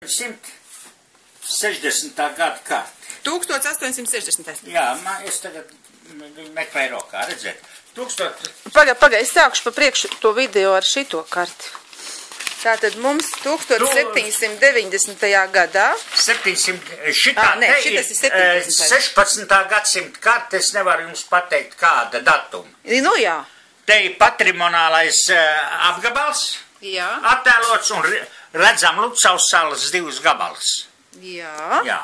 160. gada karti. 1860. Jā, man, es tagad meklēju rokā, redzēt. 1000, Pagaid, pagaid, es sākšu pa priekšu to video ar šito karti. Tātad mums 1790. gadā 700, šitā Ā, nē, te ir eh, 17. 16. gadsimta karte, es nevaru jums pateikt kāda datuma. Nu jā. Te ir patrimonālais uh, apgabals Jā. attēlots un re- redzam Lucavas salas divus gabalus. Jā. Jā.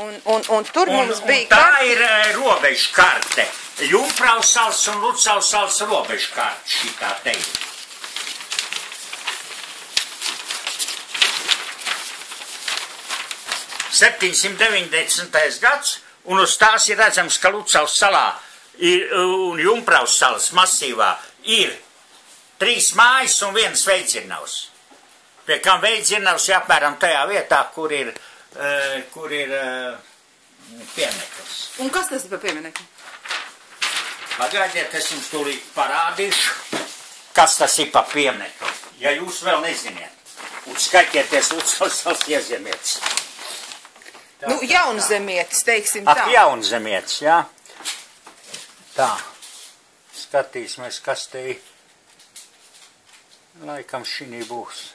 Un, un, un tur Un, mums un bija tā karte. ir uh, robežu karte. Jumpraus salas un Lucavas salas robežu karte šitā te ir. Septiņsimt deviņdesmitais gads, un uz tās ir redzams, ka Lucavas salā ir, un Jumpraus salas masīvā ir trīs mājas un viens veidzirnavs. Pie kam veidzirnavs ir apmēram tajā vietā, kur ir, uh, kur ir uh, piemineklis. Un kas tas ir par pieminiektu? Pagaidiet, es jums tūlīt parādīšu, kas tas ir pa pieminekli. Ja jūs vēl neziniet, un skaitieties Lucavas iezemietis. Tā, Nu, jaunzemietis, teiksim Ak, tā. jaunzemietis, jā. Tā. Skatīsimies, kas te ir. Laikam šī būs.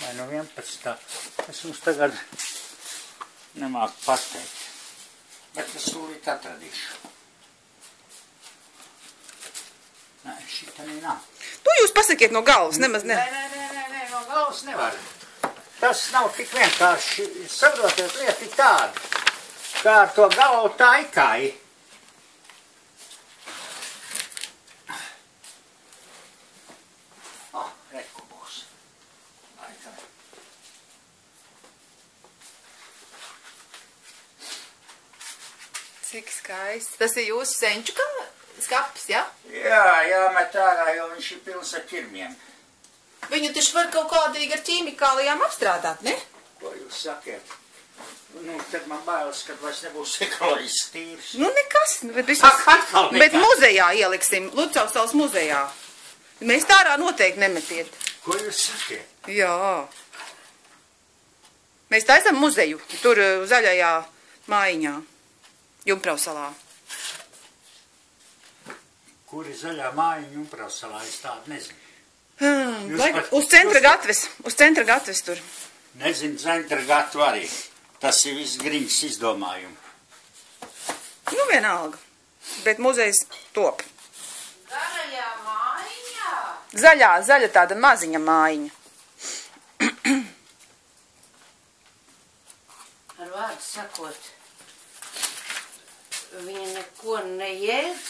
Vai nu 11. Es jums tagad nemāku pateikt. Bet es tūlīt atradīšu. Nē, šī tā nav. Nu, jūs pasakiet no galvas, nemaz ne. Nē, nē, nē, nē, no galvas nevar. Tas nav tik vienkārši. Saprotiet, lieta ir tāda, kā ar to galvu tā ikai. Cik skaisti. Tas ir jūsu senču ka- skapis, jā? Jā, jāmet ārā, jo viņš ir pilns ar ķirmiem. Viņu taču var kaut kādīgi ar ķīmikālijām apstrādāt, ne? Ko jūs sakiet? Nu, tad man bailes, ka vairs nebūs ekoloģiski tīrs. Nu, nekas. Bet, vismaz, Ak, atkal bet nekas. muzejā ieliksim, Lucavas salas muzejā. Mēs tā ārā noteikti nemetiet. Ko jūs sakiet? Jā. Mēs taisam muzeju, tur uh, zaļajā mājiņā, Jumprausalā. Kur ir zaļā māja Jumprausalā? Es tādu nezinu. Hmm, Jūs laik, pat- uz centra jūs- gatves, uz centra gatves tur. Nezinu, centra gatu arī. Tas ir viss grīņas izdomājums. Nu, vienalga. Bet muzejs top. Garajā mājiņā. Zaļā, zaļa tāda maziņa mājiņa. Ar vārdu sakot, viņa neko neēd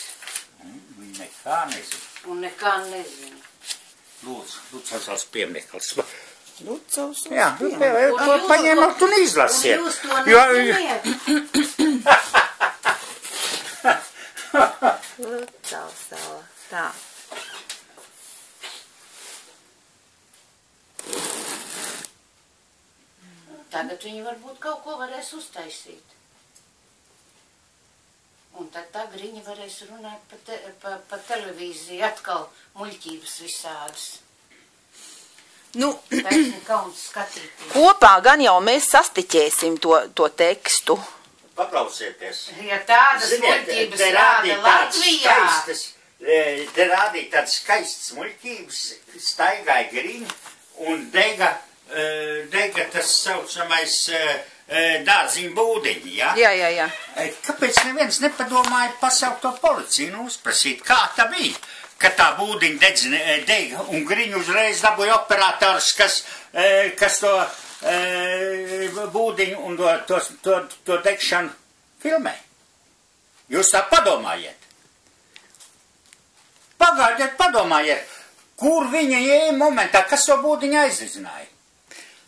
Viņi nekā nezina. un nekā nezina. Lūdzu, tās piemineklis. Lucavs. Jā, nu, tev, Un to paņemat un izlasiet. Un jūs to Jo, neziniet. Lucavs. Tā. Tagad viņi varbūt kaut ko varēs uztaisīt. Un griņa varēs runāt pa, te, pa, pa televīziju atkal muļķības visādas. Nu, Taisni kauns skatīties. kopā gan jau mēs sastiķēsim to, to tekstu. paklausieties. Ja tādas Ziniet, muļķības te rāda Latvijā, skaistas, e, te rādīja tāds skaists muļķības, staigāja griņa un dega, e, dega tas saucamais e, dārziņu būdiņi, ja? Jā, jā, jā. Kāpēc neviens nepadomāja pasaukt to policiju un uzprasīt, kā tā bija? Ka tā būdiņa dedzina, dega un griņu uzreiz dabūja operators, kas, kas to būdiņu un to, to, to, to degšanu filmē. Jūs tā padomājiet. Pagaidiet, padomājiet, kur viņa ieja momentā, kas to būdiņu aizdedzināja.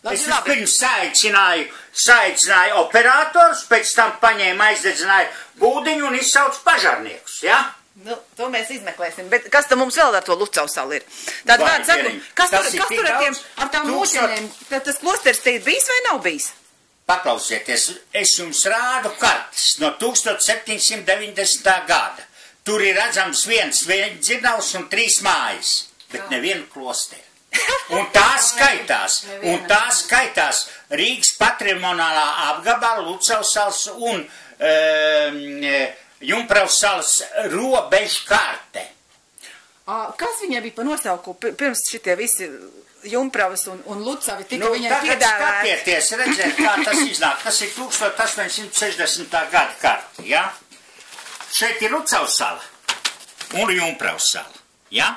Es vispirms saicināju, saicināju operators, pēc tam paņēmu aizdedzināju būdiņu un izsaucu pažarniekus, ja? Nu, to mēs izmeklēsim. Bet kas tam mums vēl ar to Lucavs salu ir? Tātad, vārds Jeriņ, kas tur, kas tur ar, tiem, ar tām? Tad tas klosters te ir bijis vai nav bijis? Paklausieties, es jums rādu kartes no 1790. gada. Tur ir redzams viens dzirnavs un trīs mājas, bet nevienu klosteri. Un tā skaitās, un tā skaitās Rīgas patrimoniālā apgabala Lucavsals un um, Jumpravs salas robežu karte. Ā, Kas viņai bija pa nosaukumu pi- pirms šitie visi Jumpravas un, un Lucavi tika Nu, viņai piedāvāti? skatieties, redziet, kā tas iznāk. Tas ir 1860. gada karti, ja? Šeit ir Lucavs sala un Jumpravs sala, ja?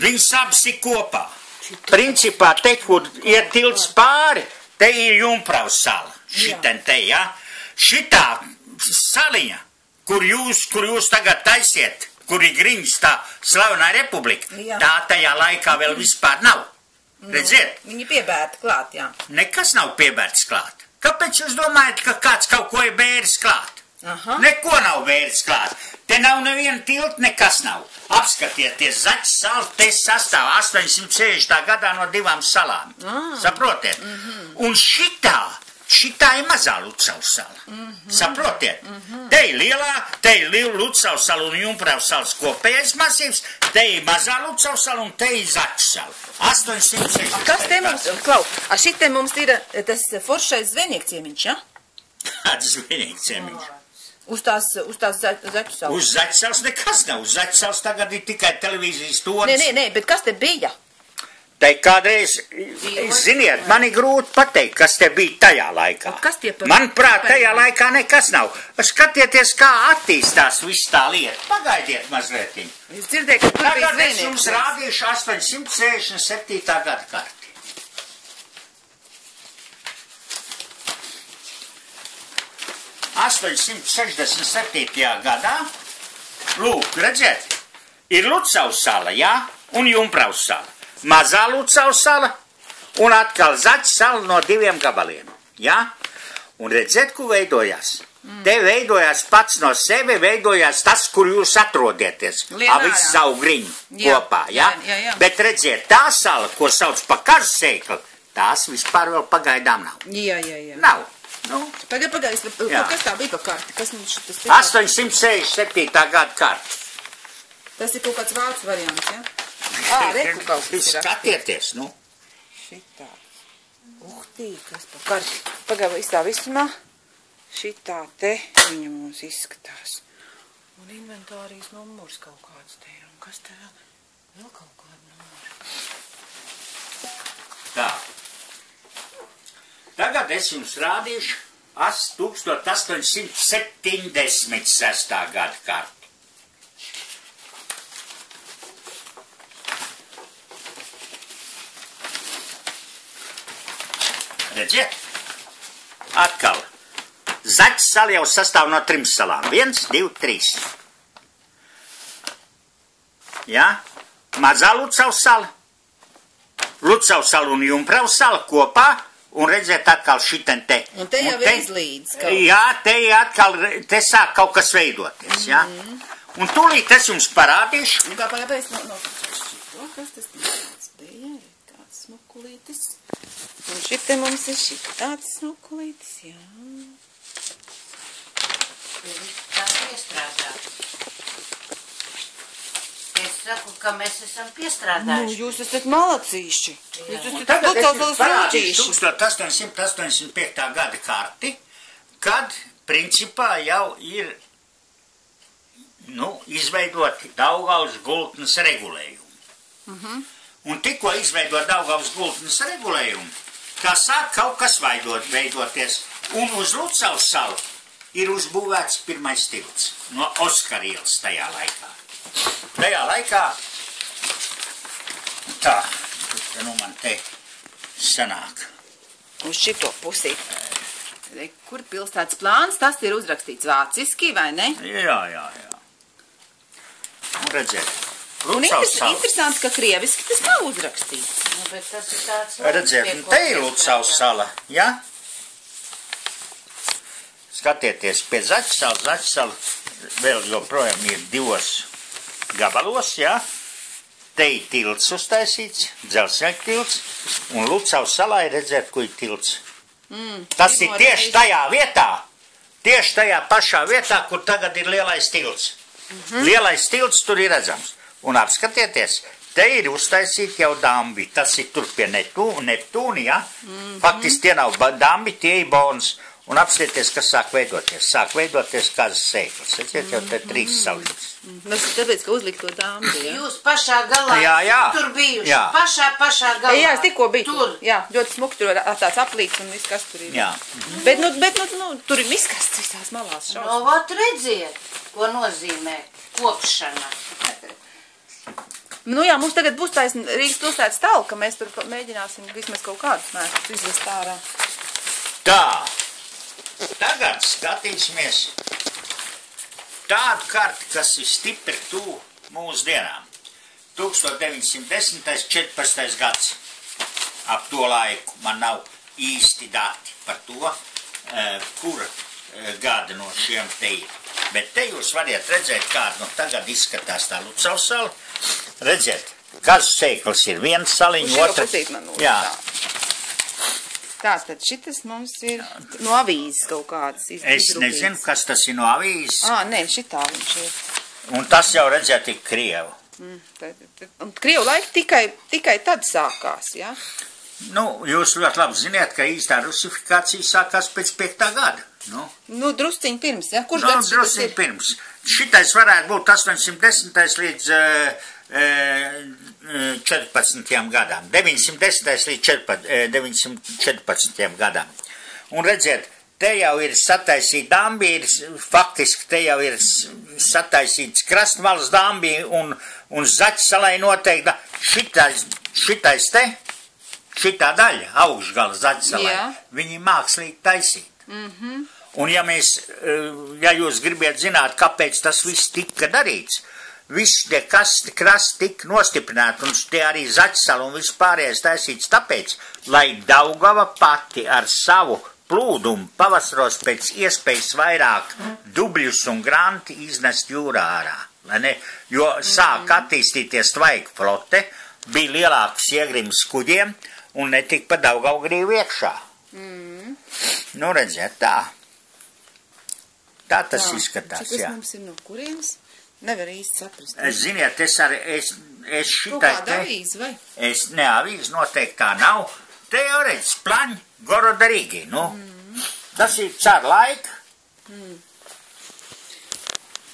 Viņas abas ir kopā. Principā te, kur ir tilts pāri, te ir Jumpravs sala. Šiten te, ja? Šitā saliņa, kur jūs, kur jūs tagad taisiet, kur ir Griņas tā slavenā republika, Jā. tā tajā laikā vēl vispār nav. Redziet? Viņi piebērta klāt, jā. Nekas nav piebērts klāt. Kāpēc jūs domājat, ka kāds kaut ko ir bēris klāt? Aha. Neko nav bēris klāt. Te nav neviena tilta, nekas nav. Apskatieties, zaķis sala te sastāv 860. gadā no divām salām. Ah. Saprotiet? Mhm. Un šitā, šitā ir mazā Lucavs sala. Mhm. Saprotiet? Te ir lielā, te ir Lucavs sala un Jumpravs salas kopējais masīvs, te ir mazā Lucavs sala un te ir zaķis sala. 860. Kas te mums, Klau, a šitie mums ir eh, tas foršais zvejnieks ciemiņš, ja? Kāds vienīgs ciemiņš. Uz tās, uz tās zaķu salas. Uz zaķu salas nekas nav. Uz zaķu salas tagad ir tikai televīzijas tonis. Nē, nē, nē, bet kas te bija? Te kādreiz, ziniet, man ir grūti pateikt, kas te bija tajā laikā. Kas tie par? Manuprāt, tajā laikā nekas nav. Skatieties, kā attīstās viss tā lieta. Pagaidiet mazlietiņ. Es dzirdēju, ka tur bija zvenīgs. Tagad es jums rādīšu 867. gada kartu. 1867. gadā, lūk, redziet, ir Lucavas sala, jā, un Jumpraus sala. Mazā Lucavas sala un atkal Zaķa sala no diviem gabaliem, jā. Un redziet, ko veidojās. Mm. Te veidojās pats no sevi, veidojās tas, kur jūs atrodaties. Ar visu savu griņu jā. kopā. Ja? Jā, jā, jā. Bet redziet, tā sala, ko sauc par karseikli, tās vispār vēl pagaidām nav. Jā, jā, jā. Nav. Nu, Pagaid, pagaid, es- Jā. kas tā bija pa karti? Kas mums šitas ir? 867. gada karta. Tas ir kaut kāds vācu variants, ja? Ā, reku kaut kas ir. Skatieties, nu. Šitā. Uhtī, kas pa karti. Pagaid, izstāv visumā. Šitā te viņa mums izskatās. Un inventārijas numurs kaut kāds te ir. Un kas te vēl? Vēl kaut kāda numura. Tā. Tagad es jums rādīšu 1876. gada karti. Redziet? Atkal. Zaķis sala jau sastāv no trim salām. Viens, divi, trīs. Jā? Mazā Lucavs sala. Lucavs sala un Jumpravs sala kopā, un redziet atkal šiten te. Un te jau ir izlīdz kaut Jā, te atkal, te sāk kaut kas veidoties, jā. Mhm. Un tūlīt es jums parādīšu, Nu, kā pagaidām, no, no, šito, kas tas bija? Kāds smukulītis. Un šitie mums ir šit tāds smukulītis, jā. Tā piestrādāt. Es saku, ka mēs esam Nu, piestrādājuši. jūs esat malacīši. Jūs esat parādīšu lūdzīši. 1885. gada karti, kad principā jau ir, nu, izveidoti Daugavas gultnes regulējumi. Mhm. Un tikko izveidot Daugavas gultnes regulējumu, kā sāk kaut kas veidot, veidoties. Un uz Lucavas salu ir uzbūvēts pirmais tilts no Oskarielas tajā laikā. Tajā laikā tā, te nu man te sanāk. Uz šito pusī. Re, Kur pilsētas plāns, tas ir uzrakstīts vāciski, vai ne? Jā, jā, jā. Un redziet, Un interes, interesanti, ka krieviski tas nav uzrakstīts. Nu, bet tas ir tāds. Nu ko te ir piestrādāt. sala, jā? Skatieties, pie Zaķisala, Zaķisala vēl joprojām ir divos gabalos, jā? Te ir tilts uztaisīts, dzelzceļa tilts, un Lucavas salā ir redzēt, kur ir tilts. Mm, Tas ir tieši reizi. tajā vietā, tieši tajā pašā vietā, kur tagad ir lielais tilts. Lielais tilts tur ir redzams. Un apskatieties, te ir uztaisīti jau dambi. Tas ir tur pie Neptū- Neptūna, ja? Mm -hmm. Faktiski tie nav dambi, tie ir bons. Un apskatieties, kas sāk veidoties. Sāk veidoties kādas sēklas. Redziet, jau te trīs sauļas. Tas ir tāpēc, ka uzlikt to dāmu. Jā, Jūs pašā galā Jā, jā. tur bijuši. Jā. Pašā, pašā galā. jā es tikko biju tur. Jā, ļoti smuki tur ir tāds aplīts un viss, kas tur ir. Jā. Bet, nu, bet nu, nu, tur ir miskasts visās malās. No, šausmas. vat redziet, ko nozīmē kopšana. Nu jā, mums tagad būs taisn Rīgas pilsētas talka, mēs tur mēģināsim vismaz kaut kādus mēkus izvest ārā. Tā. Tagad skatīsimies tādu karti, kas ir stipri tuvu mūsu dienām. 1910. 14. gads. Ap to laiku man nav īsti dati par to, eh, kura eh, gada no šiem te ir. Bet te jūs varat redzēt, kāda nu tagad izskatās tā Lucavs sala. Redziet, kas sēklas ir otrs. pusīt man lūdzu, Jā, tā. Tā, tad šitas mums ir no avīzes kaut kādas es nezinu, kas tas ir no avīzes. Ā, nē, šitā viņš ir. Un tas jau redzēt tik krievu. Mm, tad, tad, un Krievu laika tikai, tikai tad sākās, jā? Nu, jūs ļoti labi zināt, ka īstā rusifikācija sākās pēc 5. gada. Nu, Nu, drusciņ pirms, jā? Kurš nu gads ir? pirms. Šitais varētu būt 810. līdz uh, 14. gadam. 910. līdz 14, eh, 914. gadam. Un redziet, te jau ir sataisīta s- faktiski te jau ir sataisīts krastmalas dambi un, un zaķsalai noteikti. Šitais, šitais te, šitā daļa, augšgala zaķsalai, Jā. viņi mākslīgi taisīt. Un ja mēs, eh, ja jūs gribat zināt, kāpēc tas viss tika darīts, viss tie kasti, krasti tika nostiprināti, un tie arī zaķsala un viss pārējais taisīts tāpēc, lai Daugava pati ar savu plūdumu pavasaros pēc iespējas vairāk dubļus un granti iznest jūrā ārā. Lai ne, jo sāk attīstīties tvaika flote, bija lielāks iegrims kuģiem un netika pa Daugavu grīvu iekšā. Nu, redziet, tā. Tā tas Tā. izskatās, Šitas jā. mums ir no kurienes? Nevar īsti saprast. Es, ziniet, es arī, es, es šitai te, avīze, vai? es neavīz noteikti tā nav. Te jau redz, plaņi, gorodarīgi, nu. Mm. Tas ir car laika.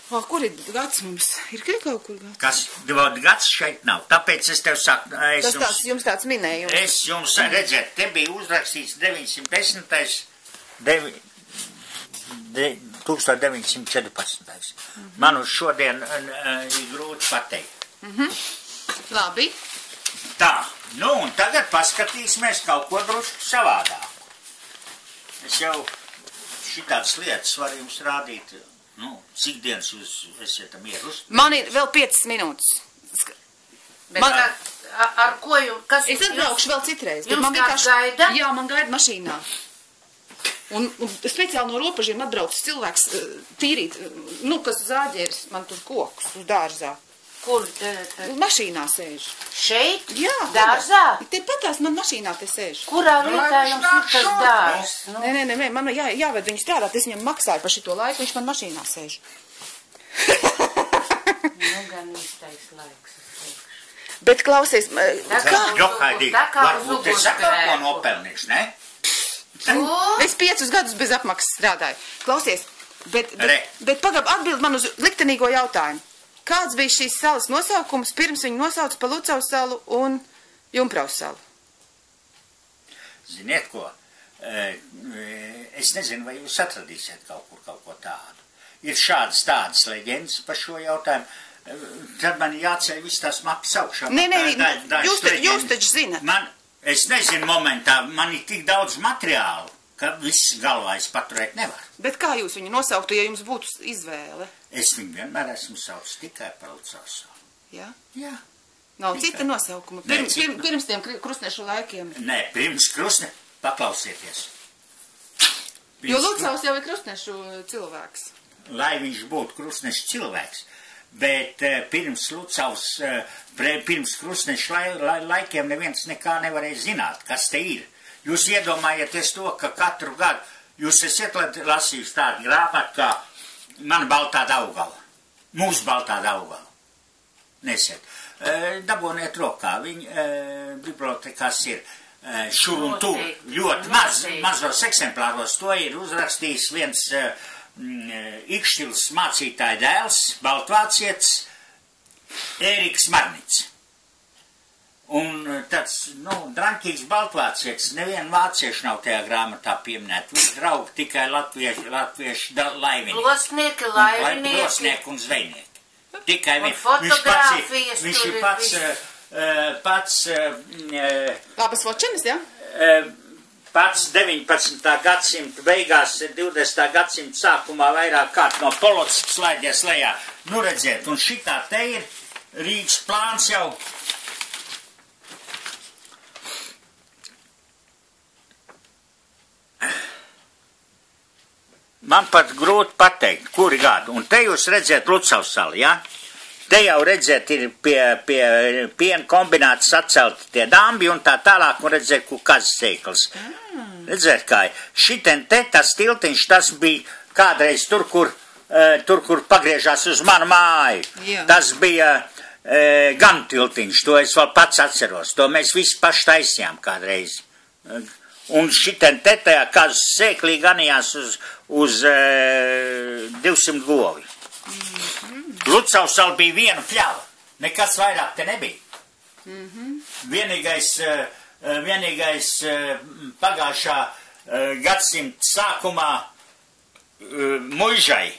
O, kur ir gads mums? Ir kaut kaut kur gads? kas gads šeit nav. Tāpēc es tev saku, es Tas jums, tāds jums tāds minējums. es jums redzēt, te bija uzrakstīts 910. Devi, de, 1914. Man uz šodien uh, ir grūti pateikt. Labi. Tā, nu un tagad paskatīsimies kaut ko drusku savādāku. Es jau šitādas lietas varu jums rādīt, nu, cik dienas jūs esat mierus. Man ir vēl 5 minūtes. Sk- Bet Man- ar, ar, ko jūs, kas Es atbraukšu vēl citreiz. bet Jums man kāds gaida? Jā, man gaida mašīnā. Un, un speciāli no robežiem atbrauc cilvēks eh, tīrīt, eh, nu, kas zāģēris man tur kokus uz dārzā. Kur? te- te- Mašīnā sēž. Šeit? Jā. Dārzā? Te patās man mašīnā te sēž. Kurā Nu, vietā jums ir tas dārs? Nu, Nē, nē, nē, nē, man jā, jāved viņu strādāt. Es viņam maksāju par šito laiku, viņš man mašīnā sēž. nu gan īstais laiks. Bet klausies, Tā kā? kā- Johaidī, varbūt es atkal ko nopelnīšu, ne? Ko? Es piecus gadus bez apmaksas strādāju. Klausies, bet, bet, Re. bet pagaid atbild man uz liktenīgo jautājumu. Kāds bija šīs salas nosaukums pirms viņu nosauca pa Lucavas salu un Jumpraus salu? Ziniet ko? Eh, Es nezinu, vai jūs atradīsiet kaut kur kaut ko tādu. Ir šādas tādas leģendas par šo jautājumu. Eh, Tad man jāceļ viss tās mapas augšā. Nē, nē, daļas jūs leģendas. jūs taču zinat. Man, es nezinu momentā, man ir tik daudz materiālu, ka viss galvā es paturēt nevaru. Bet kā jūs viņu nosauktu, ja jums būtu izvēle? Es viņu vienmēr esmu saucis tikai par Lucavas. Ja? Jā. Nav Tikai. cita nosaukuma. Nē, Pirms, cita. pirms, pirms tiem krustnešu laikiem. Nē, pirms krusne, paklausieties. Jo Pirms Lucavs jau ir krustnešu cilvēks. lai viņš būtu krustneša cilvēks. Bet eh, pirms Lucavs, eh, pirms krustneša lai, lai, laikiem neviens nekā nevarēja zināt, kas te ir. Jūs iedomājieties to, ka katru gadu jūs esat la- lasījuši tādu grāmatu kā Mana baltā daugava, mūsu baltā daugava. Nesiet. e, dabūniet rokā. Viņa bibliotekās ir šur un tur ļoti maz, mazos eksemplāros. To ir uzrakstījis viens e, ikšķils mācītāja dēls, Baltvācietis, Ēriks Marnits. Un e, tāds, nu, draņķīgs baltvācietis, nevienu vāciešu nav tajā grāmatā pieminēt. Viņš draugi tikai latviešu, latviešu da- laivinieki. Plosnieki, Lai- laivinieki. Plosnieki un zvejnieki. Tikai Un vi- viņš pats, viņš ir pats, eh, eh, pats, eh, Labas vočenes, jā? eh, pats 19. gadsimta beigās, 20. gadsimta sākumā vairāk kārt no Polockas slēdzies lejā. Nu redziet, un šitā te ir Rīgas plāns jau. Man pat grūti pateikt, kuri gadi. Un te jūs redzat Lucavas salu, jā? Ja? Te jau redzēt, ir pie, pie piena kombināts sacelti tie dambi un tā tālāk, un redzēt, kur kazas sēklas. Mm. Redzēt, kā ir. Šiten te tas tiltiņš, tas bija kādreiz tur, kur, uh, tur, kur pagriežās uz manu māju. Jā. Tas bija uh, gan tiltiņš, to es vēl pats atceros. To mēs visi paši taisījām kādreiz. Un šitien te tajā kazas sēklī ganījās uz, uz uh, 200 govi. Lucavs vēl bija viena pļava. Nekas vairāk te nebija. Mm -hmm. Vienīgais, eh, eh, vienīgais eh, pagājušā gadsimta sākumā muižai.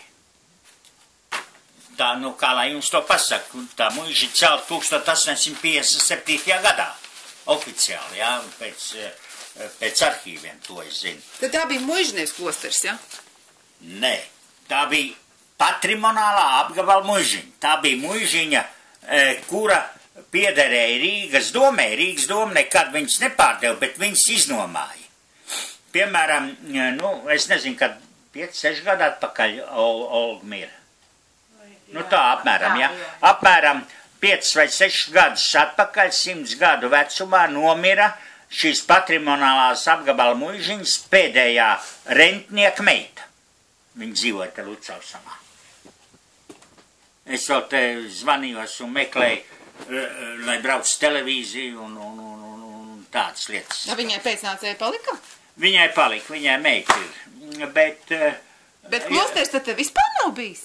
Tā, nu, kā lai jums to pasaka, tā muiža celt 1857. gadā. Oficiāli, jā, pēc, pēc arhīviem to es zinu. Tad tā bija muižnieks klosters, jā? Nē, tā bija patrimonālā apgabala muižiņa. Tā bija muižiņa, e, kura piederēja Rīgas domē. Rīgas doma nekad viņas nepārdeva, bet viņas iznomāja. Piemēram, e, nu, es nezinu, kad 5-6 gadu atpakaļ Ol Olgmira. Nu tā apmēram, jā. Apmēram 5 vai 6 gadus atpakaļ, 100 gadu vecumā nomira šīs patrimonālās apgabala muižiņas pēdējā rentnieka meita. Viņa dzīvoja te Lucavsamā. Es vēl te zvanījos un meklēju, eh, lai brauc televīziju un, un, un, un, un tādas lietas. Ja viņai pēcnācēji palika? Viņai palika, viņai meita ir. Bet, eh, Bet klosters tad te vispār nav bijis.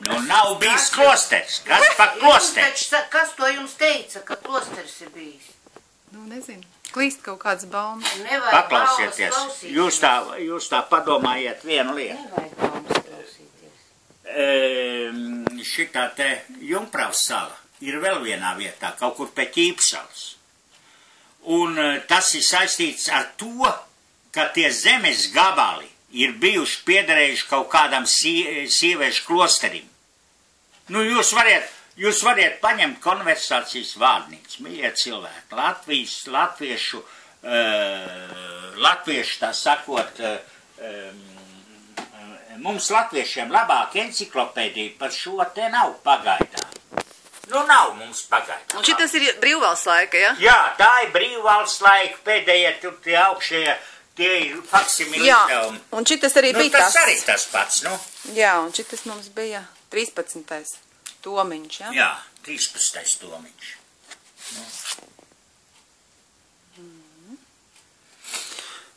nu, nav bijis klosters. Kas pa klosteru? Taču Kas to jums teica, ka klosteris ir bijis? Nu, nezinu. Klīst kaut kāds baumas. Nevajag Paklausieties, baumas klausīties. jūs tā, jūs tā padomājiet vienu lietu. Nevajag baumas šitā te Jumpravs sala ir vēl vienā vietā, kaut kur pēc Ķīpsals. Un eh, tas ir saistīts ar to, ka tie zemes gabali ir bijuši piederējuši kaut kādam sie, sieviešu klosterim. Nu, jūs variet, jūs variet paņemt konversācijas vārnīcu, mīļie cilvēki, Latvijas, latviešu, uh, latviešu tā sakot, uh, um, mums latviešiem labāka enciklopēdija par šo te nav pagaidām. Nu, nav mums pagaidām. Un šitas ir brīvvalsts laika, ja? Jā, tā ir brīvvalsts laika, pēdējie tur tie augšie, tie ir faksimili Jā, izdevumi. un šitas arī Nu, bija tas tas. arī tas pats, nu. Jā, un šitas mums bija 13. tomiņš, ja? Jā, 13. tomiņš.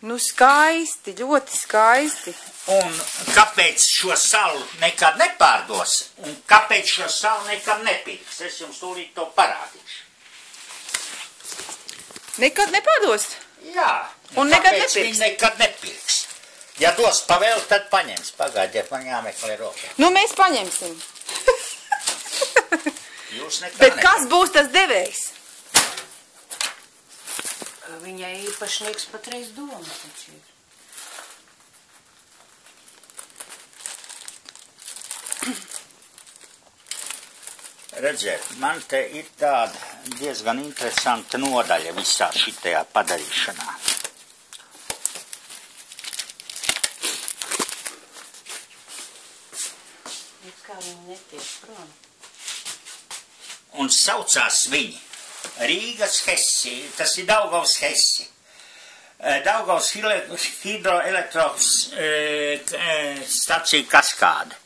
Nu, skaisti, ļoti skaisti. Un kāpēc šo salu nekad nepārdos? Un kāpēc šo salu nekad nepirks? Es jums tūlīt to parādīšu. Nekad nepādos. Jā. Un nekad kāpēc nepirks? Viņi nekad nepirks. Ja dos pavēlu, tad paņems. Pagaidiet, man jāmeklē roka. Nu, mēs paņemsim. Jūs nekad Bet kas būs tas devējs? Viņai īpašnieks patreiz doma taču ir. Redziet, man te ir tāda diezgan interesanta nodaļa visā šitajā padarīšanā. Un saucās viņi Rīgas Hessi, tas ir Daugavs Hessi. Daugavs hidroelektrostaciju kaskāde.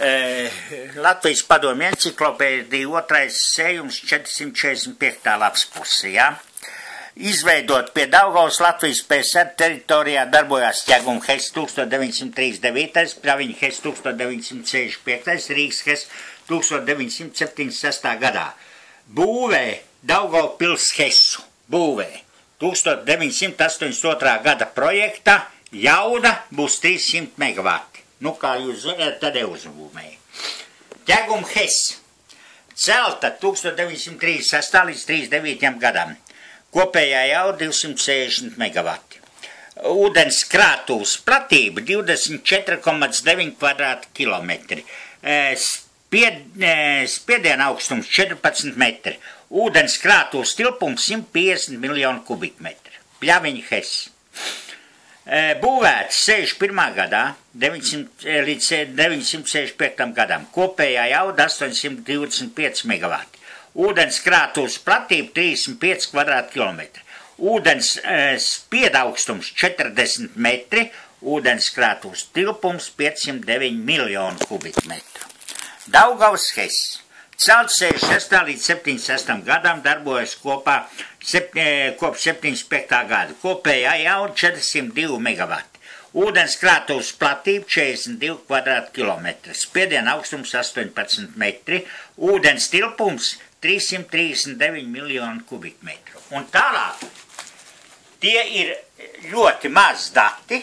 E, Latvijas padomju enciklopēdija otrais sējums 445. lapas pusē, jā. Izveidot pie Daugavas Latvijas PSR teritorijā darbojās ķeguma HES 1939, Pļaviņa HES 1965, Rīgas HES 1976. gadā. Būvē Daugava pils HESu, būvē 1982. gada projekta jauda būs 300 megavati. Nu, kā jūs zināt, tad uzbūvēja. Ķeguma HES celta 1936. līdz 39. gadam. Kopējā jau 260 megavati. Ūdens krātūs platība 24,9 kvadrātkilometri. Spied, spiediena augstums 14 metri. Ūdens krātūs tilpums 150 miljonu kubikmetru. Pļaviņa Hes. Būvēts 61. gadā 900, līdz 965. gadam. Kopējā jauda 825 megavati ūdens krātuves platība 35 kvadrātkilometri, ūdens spiedaugstums 40 metri, ūdens krātuves tilpums 509 miljonu kubikmetru. Daugavs Hess. Celts 66. līdz 76. gadam darbojas kopā sep, e, kopš 75. gada. Kopējā jauda 402 megavati. Ūdens krātuves platība 42 kvadrātkilometri, spiediena augstums 18 metri, ūdens tilpums 339 miljonu kubikmetru. Un tālāk tie ir ļoti maz dati,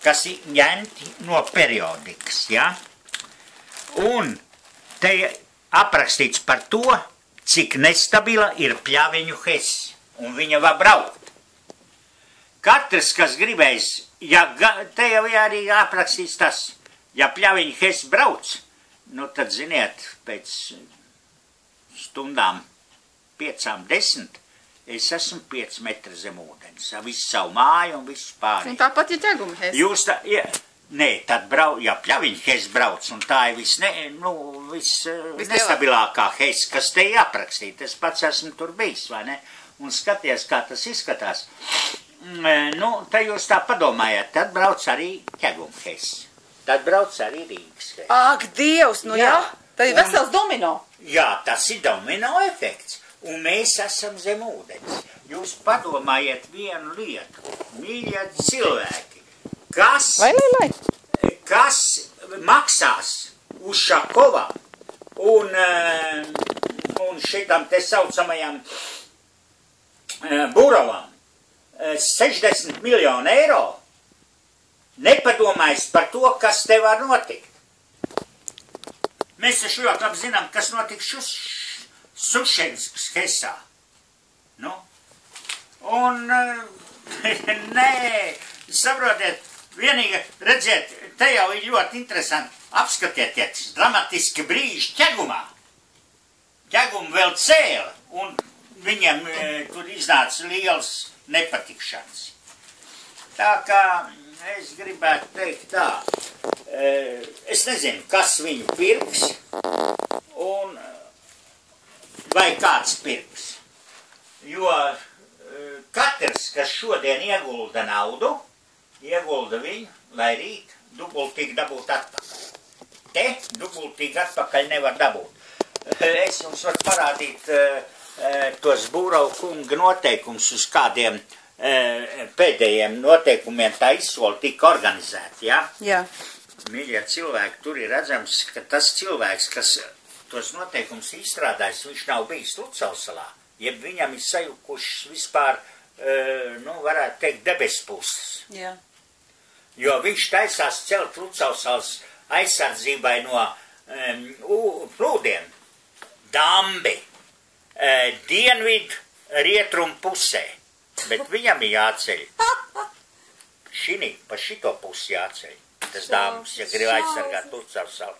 kas ir ņemti no periodikas. Ja? Un te aprakstīts par to, cik nestabila ir pļaviņu hes, un viņa var braukt. Katrs, kas gribēs, ja te jau arī aprakstīts tas, ja pļaviņu hes brauc, nu tad ziniet, pēc stundām, piecām, desmit, es esmu 5 metri zem ūdens, ar visu savu māju un visu pārējo. Un tāpat, ja ķegumi hes. Jūs tā, ja, nē, tad brauc, ja pļaviņa hes brauc, un tā ir vis, ne, nu, vis, vis nestabilākā hes, kas te ir aprakstīta. Es pats esmu tur bijis, vai ne? Un skaties, kā tas izskatās. Mm, nu, te jūs tā padomājat, tad brauc arī ķeguma hes. Tad brauc arī Rīgas hes. Ak, Dievs, nu jā. jā. Tad ir vesels un, domino. Jā, tas ir domino efekts. Un mēs esam zem ūdens. Jūs padomājiet vienu lietu, mīļie cilvēki. Kas, lai, lai, lai. kas maksās uz Šakova un, eh, un šitam te saucamajam eh, Burovam 60 eh, miljonu eiro? Nepadomājis par to, kas te var notikt. Mēs taču ļoti labi zinām, kas notiks šus Sušenskas Hesā. Nu? Un, nē, saprotiet, vienīgi redziet, te jau ir ļoti interesanti. Apskatieties, dramatiski brīži ķegumā. Ķegumu vēl cēla, un viņam e, tur iznāca liels nepatikšanas. Tā kā es gribētu teikt tā, es nezinu, kas viņu pirks, un vai kāds pirks. Jo katrs, kas šodien iegulda naudu, iegulda viņu, lai rīt dubultīgi dabūt atpakaļ. Te dubultīgi atpakaļ nevar dabūt. Es jums varu parādīt tos būrau kunga noteikums, uz kādiem uh, pēdējiem noteikumiem tā izsoli tika organizēta. Ja? Jā. Mīļie cilvēki, tur ir redzams, ka tas cilvēks, kas tos noteikumus izstrādājis, viņš nav bijis Lucausalā, jeb viņam ir sajukušas vispār, nu, varētu teikt, debespuses. Jā. Jo viņš taisās celt Lucausals aizsardzībai no um, plūdiem, dambi, uh, dienvidu rietrumu pusē bet viņam ir jāceļ. Šī pa šito pusi jāceļ. Tas dāmas, ja grib aizsargāt Tucavu salu.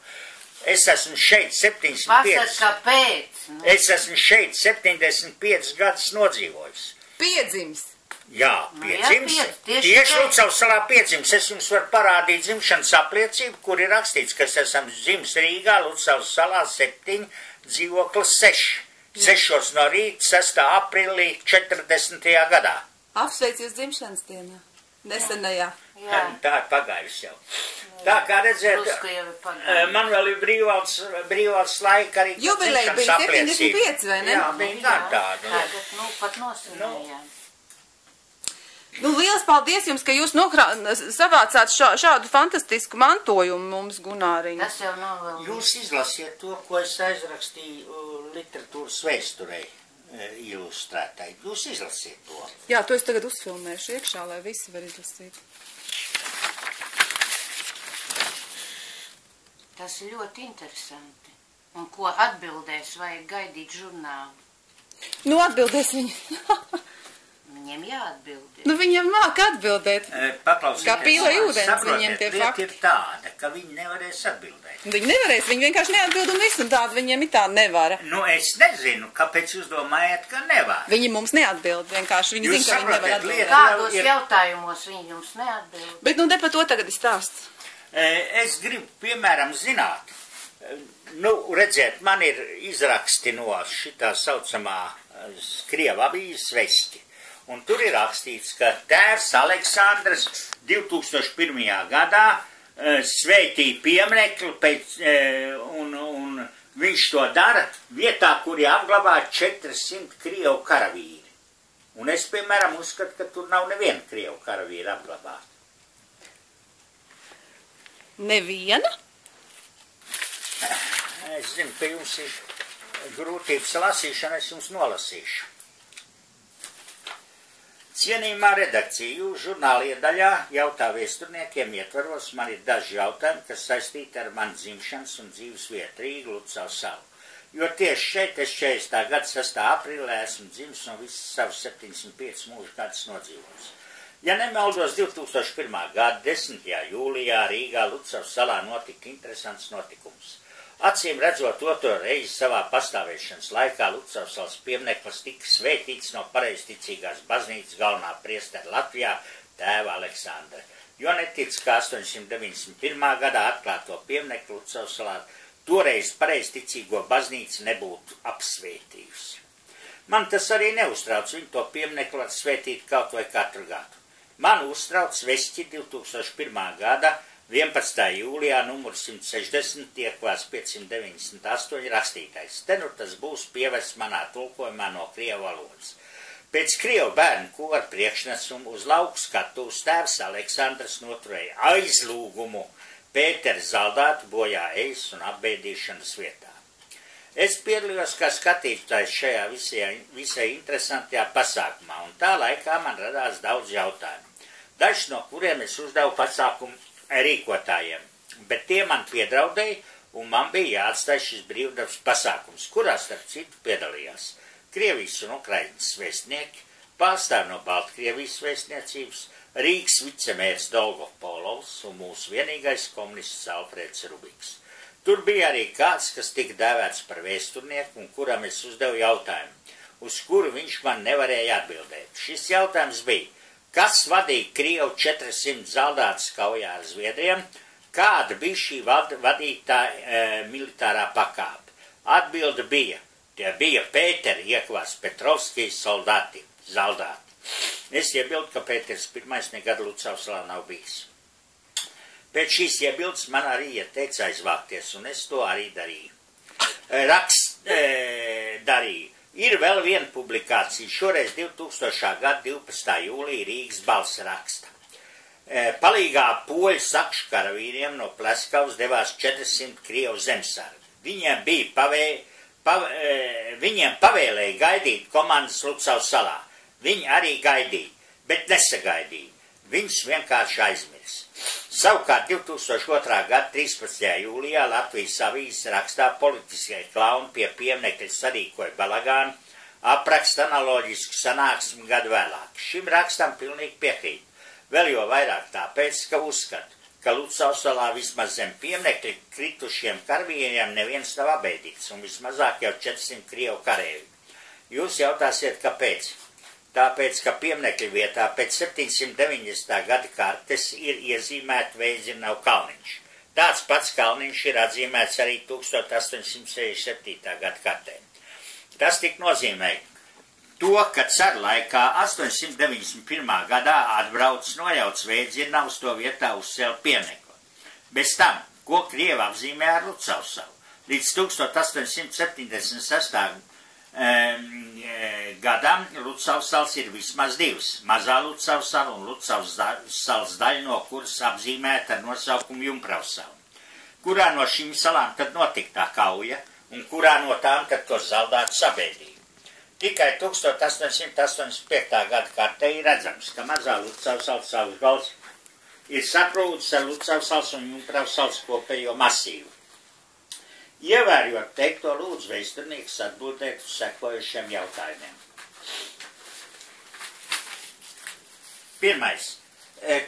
Es esmu šeit 75. Kāpēc? Es esmu šeit 75 gadus nodzīvojis. Piedzims. Jā, piedzims. Jā, pie, tieši tieši Lucavas salā piedzims. Es jums varu parādīt dzimšanas apliecību, kur ir rakstīts, ka es esmu dzimis Rīgā, Lucavas salā 7, dzīvoklis 6. 6 no rīta, 6. aprīlī 40. gadā. Apsveic jūs dzimšanas dienā. Nesenajā. Jā. Tā ir pagājusi jau. Tā kā redzēt, eh, man vēl ir brīvvalds, brīvvalds laika arī. Jubileja bija 75, vai ne? Jā, bija tāda. jā. Tagad, nu, pat nosvinējām. Nu, liels paldies jums, ka jūs nokrā... savācāt šā, šādu fantastisku mantojumu mums, Gunāriņ. Tas jau nav vēl. Jūs izlasiet to, ko es aizrakstīju uh, literatūras vēsturei uh, ilustrētai. Jūs izlasiet to. Jā, to es tagad uzfilmēšu iekšā, lai visi var izlasīt. Tas ir ļoti interesanti. Un ko atbildēs, vajag gaidīt žurnālu. Nu, atbildēs viņi. Viņiem jāatbild. nu, viņam māk atbildēt. Uh, Paklausieties. Kā pīlai ūdens saprotiet, viņiem tie lieta fakti. ir tāda, ka viņi nevarēs atbildēt. Viņi nevarēs, viņi vienkārši neatbild un viss, un tāda viņiem ir tā nevara. Nu, es nezinu, kāpēc jūs domājat, ka nevar. Viņi mums neatbild, vienkārši viņi zina, ka viņi nevar atbildēt. Kādos ir- jautājumos viņi jums neatbild? Bet, nu, ne par to tagad ir stāsts. Eh, Es gribu, piemēram, zināt, eh, nu, redziet, man ir izraksti no šitā saucamā Krieva avīzes veski. Un tur ir rakstīts, ka tēvs Aleksandrs 2001. gadā eh, sveitīja pieminekli pēc, eh, un, un viņš to dara vietā, kur ir apglabāti 400 Krievu karavīri. Un es, piemēram, uzskatu, ka tur nav neviena Krievu karavīra apglabāta. Neviena? Es zinu, ka jums ir grūtības lasīšana, es jums nolasīšu. Cienījumā redakcija, jūs žurnāla iedaļā jautā viesturniekiem ietvaros, man ir daži jautājumi, kas saistīti ar man dzimšanas un dzīves vietu Rīgu Lucau salu. Jo tieši šeit es 40. gada 6. aprīlē esmu dzimis un visas savus 705 mūžu gadus nodzīvojis. Ja nemaldos, 2001. gada 10. jūlijā Rīgā Lucavas salā notika interesants notikums. Acīm redzot, otro reizi savā pastāvēšanas laikā salas piemineklis tika svētīts no pareizticīgās baznīcas galvenā priestera Latvijā tēva Aleksandra. Jo netic, ka 891. gadā atklāto pieminekli Lucavas salā toreiz pareizticīgo baznīca nebūtu apsvētījusi. Man tas arī neuztrauc, viņi to pieminekli var svētīt kaut vai katru gadu. Man uztrauc vesti 2001. gada 11. jūlijā numur 160 tiekvās 598 rakstītais. Te nu tas būs pievests manā tulkojumā no Krievu valodas. Pēc Krievu bērnu kora priekšnesumu uz lauku skatuves tēvs Aleksandrs noturēja aizlūgumu Pēteru zaldātu bojā ejas un apbēdīšanas vietā. Es piedalījos kā skatītājs šajā visajā, visai interesantajā pasākumā, un tā laikā man radās daudz jautājumu. Dažs no kuriem es uzdevu pasākumu rīkotājiem, bet tie man piedraudēja, un man bija jāatstāj šis brīvdabas pasākums, kurā starp citu piedalījās Krievijas un Ukrainas vēstnieki, pārstāv no Baltkrievijas vēstniecības, Rīgas vicemērs Dolgo Polovs un mūsu vienīgais komunists Alfreds Rubiks. Tur bija arī kāds, kas tika dēvēts par vēsturnieku un kuram es uzdevu jautājumu, uz kuru viņš man nevarēja atbildēt. Šis jautājums bija, kas vadīja Krievu 400 zaldātas kaujā ar Zviedriem, kāda bija šī vad, vadītā e, militārā pakāpe. Atbilde bija, tie bija Pēteri iekvās Petrovskijas soldāti, zaldāti. Es iebildu, ka Pēters pirmais nekad Lucavsalā nav bijis. Pēc šīs iebildes man arī ieteica aizvākties, un es to arī darīju. E, Rakst e, darīju. Ir vēl viena publikācija, šoreiz 2000. gada 12. jūlija Rīgas balss raksta. E, Palīgā poļu sakšu karavīriem no Pleskavas devās 400 Krievu zemsargi. Viņiem bija pavē, pav, e, viņiem pavēlēja gaidīt komandas Lucavas salā. Viņi arī gaidīja, bet nesagaidīja. Viņus vienkārši aizmirs. Savukārt 2002. gada 13. jūlijā Latvijas avīzes rakstā politiskai klauni pie pieminekļa sarīkoja balagānu, apraksta analoģisku sanāksmi gadu vēlāk. Šim rakstam pilnīgi piekrīt. Vēl jo vairāk tāpēc, ka uzskatu, ka Lucausalā vismaz zem pieminekļa kritušiem karavīriem neviens nav abēdīts, un vismazāk jau 400 krievu karēvi. Jūs jautāsiet, kāpēc? Tāpēc, ka pieminekļa vietā pēc 790. gada kartes ir iezīmēta Veizirnau kalniņš. Tāds pats kalniņš ir atzīmēts arī 1867. gada kartē. Tas tik nozīmē to, ka car laikā 891. gadā atbrauc nojauts veidzirnavs to vietā uzcēla pienekli. Bez tam, ko Krievi apzīmē ar Lucausalu. Līdz 1876. Um, gadam Lucavas salas ir vismaz divas - Mazā Lucavas sala un Lucavas da salas daļa, no kuras apzīmēta ar nosaukumu Jumpravas sala. Kurā no šīm salām tad notika tā kauja un kurā no tām tad to zaudētu sabiedrību? Tikai 1885. gada kartē ir redzams, ka Mazā Lucavas salas savus gals ir saprūdis ar Lucavas salas un Jumpravas salas kopējo masīvu. Ievērojot teikto, lūdzu vēsturnieks atbildēt uz sekojušiem jautājumiem. Pirmais.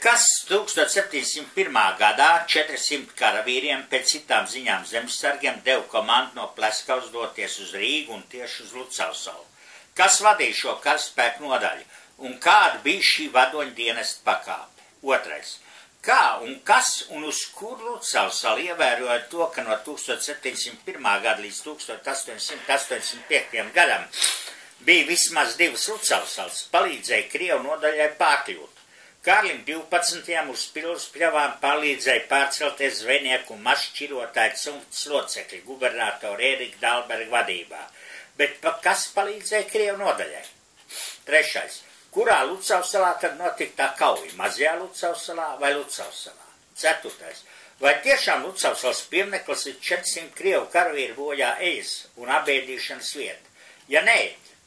Kas 1701. gadā 400 karavīriem pēc citām ziņām zemesargiem deva komandu no Pleskavas doties uz Rīgu un tieši uz Lucausalu? Kas vadīja šo karaspēku nodaļu un kāda bija šī vadoņa dienesta pakāpe? Otrais. Kā un kas un uz kuru Lucavsalu ievērojot to, ka no 1701. gada līdz 1885. gadam bija vismaz divas Lucavsalas, palīdzēja Krievu nodaļai pārkļūt. Kārlim 12. uz pilsas pļavām palīdzēja pārcelties zvejnieku un mašķirotāju cimts locekļi gubernatoru Ērika Dalberga vadībā. Bet pa kas palīdzēja Krievu nodaļai? Trešais kurā Lucavsalā tad notika tā kauja? Mazajā Lucavsalā vai Lucavsalā? Ceturtais. Vai tiešām Lucavsals piemineklis ir 400 Krievu karavīru bojā ejas un abēdīšanas vieta? Ja nē,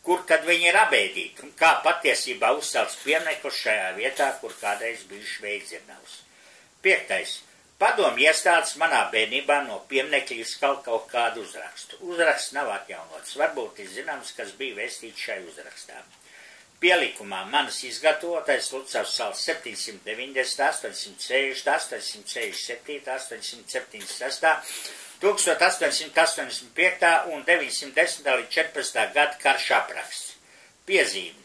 kur tad viņi ir abēdīti un kā patiesībā uzcelts piemineklis šajā vietā, kur kādreiz bija šveidzirnavs? Piektais. Padomu iestādes manā bērnībā no pieminekļa izkal kaut kādu uzrakstu. Uzraksts nav atjaunots. Varbūt ir zināms, kas bija vēstīts šai uzrakstā. Pielikumā manas izgatavotais Lucavs salas 790, 860, 867, 876, 1885 un 910 līdz 14. gada karš apraksts. Piezīme.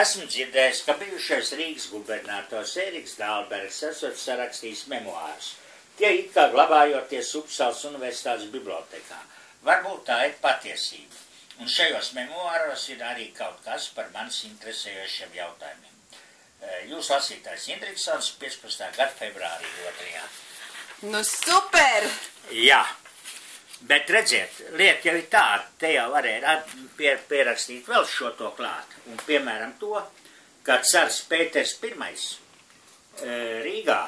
Esmu dzirdējis, ka bijušais Rīgas gubernators Ēriks Dālbergs esot sarakstījis memoārus. Tie it kā glabājoties Upsals universitātes bibliotekā. Varbūt tā ir patiesība. Un šajos memoāros ir arī kaut kas par manis interesējošiem jautājumiem. Jūs lasītājs Indriksons 15. gada februārī 2. Nu, super! Jā, bet redziet, lieta jau ir tāda, te jau varēja pie, pierakstīt vēl šo to klāt. Un piemēram to, ka cars Pēters I Rīgā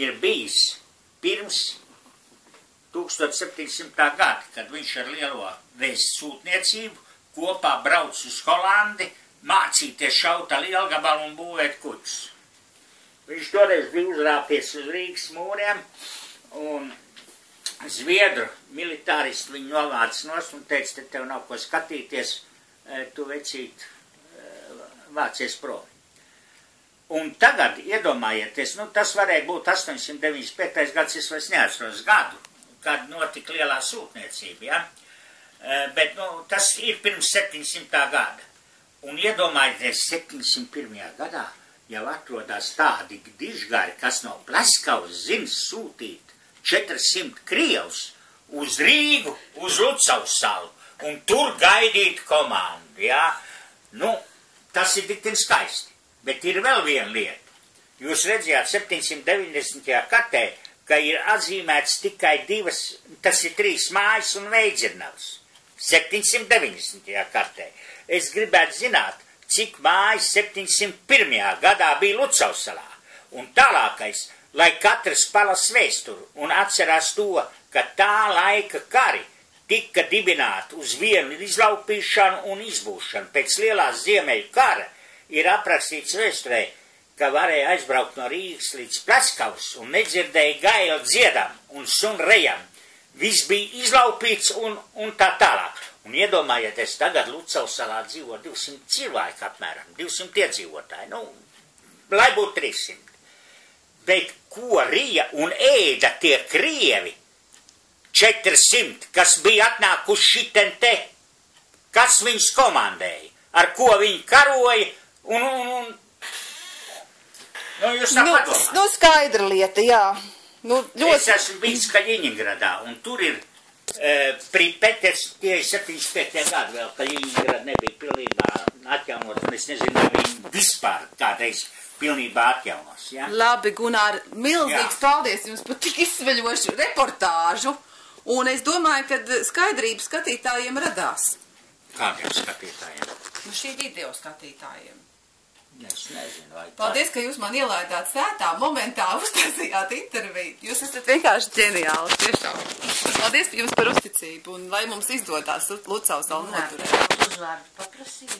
ir bijis pirms 1700. gada, kad viņš ar lielo vēstu sūtniecību kopā brauc uz Holandi, mācīties šaut ar lielgabalu un būvēt kuģus. Viņš toreiz bija uzrāpies uz Rīgas mūriem, un Zviedru militāristi viņu novāca nost un teica, te tev nav ko skatīties, tu vecīt vācies prom. Un tagad iedomājieties, nu tas varēja būt 895. gads, es vairs neatceros gadu, kad notika lielā sūtniecība, ja? Bet, nu, tas ir pirms 700. gada. Un iedomājieties, 701. gadā jau atrodas tādi dižgari, kas no Pleskavas zina sūtīt 400 krievus uz Rīgu, uz Lucavas salu, un tur gaidīt komandu, jā. Nu, tas ir tik skaisti. Bet ir vēl viena lieta. Jūs redzējāt 790. kartē, ka ir atzīmēts tikai divas, tas ir trīs mājas un veidzirnavs. 790. kartē. Es gribētu zināt, cik mājas 701. gadā bija Lucausalā. Un tālākais, lai katrs palas vēsturu un atcerās to, ka tā laika kari tika dibināti uz vienu izlaupīšanu un izbūšanu. Pēc lielās ziemeļu kara ir aprakstīts vēsturē, ka varēja aizbraukt no Rīgas līdz Pleskavas un nedzirdēja gailu dziedam un sun rejam. Viss bija izlaupīts un, un tā tālāk. Un iedomājieties, tagad Lucausalā dzīvo 200 cilvēki apmēram, 200 iedzīvotāji, nu, lai būtu 300. Bet ko rija un ēda tie krievi? 400, kas bija atnākuši šiten te, kas viņus komandēja, ar ko viņi karoja un, un, un Nu, jūs Nu, saprotat? nu, skaidra lieta, jā. Nu, Es ļoti. esmu bijis Kaļiņģeradā, un tur ir e, Pripeters tie ir 75. gadi vēl, kad Ļiņģerad nebija pilnībā atjaunot, un es nezinu, vai viņi vispār kādreiz pilnībā atjaunos, ja? Labi, Gunār, milzīgs Jā. paldies jums par tik izsveļošu reportāžu. Un es domāju, ka skaidrība skatītājiem radās. Kādiem skatītājiem? Nu, šī video skatītājiem. Es nezinu, vai tā. Paldies, ka jūs man ielaidāt sētā momentā, uztaisījāt interviju. Jūs esat vienkārši ģeniāli, tiešām. Paldies jums par uzticību un lai mums izdodas Lucavs vēl noturēt. Uzvārdu paprasīt.